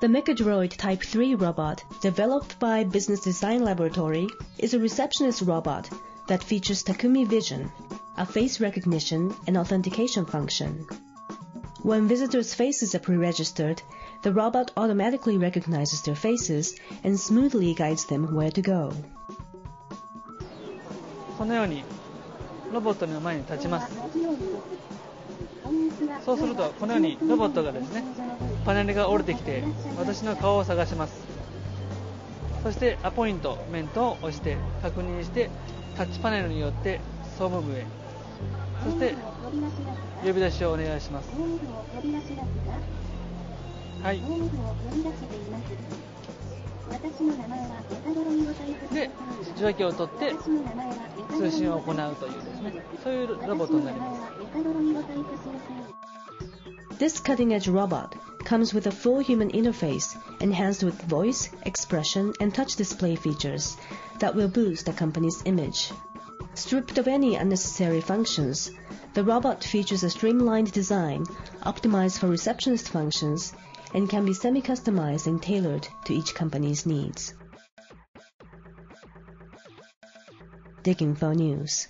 The Mechadroid Type 3 robot, developed by Business Design Laboratory, is a receptionist robot that features TakumiVision, a face recognition and authentication function. When visitors' faces are pre-registered, the robot automatically recognizes their faces and smoothly guides them where to go. このようにロボットの前に立ちます。そうするとこのようにロボットがですねパネルが降りてきて私の顔を探します。そしてアポイントメントを押して確認してタッチパネルによって総務部へ。そして呼び出しをお願いします。はい。で受話器を取って通信を行うというですね。そういうロボットになります。This cutting-edge robot comes with a full human interface enhanced with voice, expression, and touch display features that will boost the company's image. Stripped of any unnecessary functions, the robot features a streamlined design optimized for receptionist functions and can be semi-customized and tailored to each company's needs. DigInfo News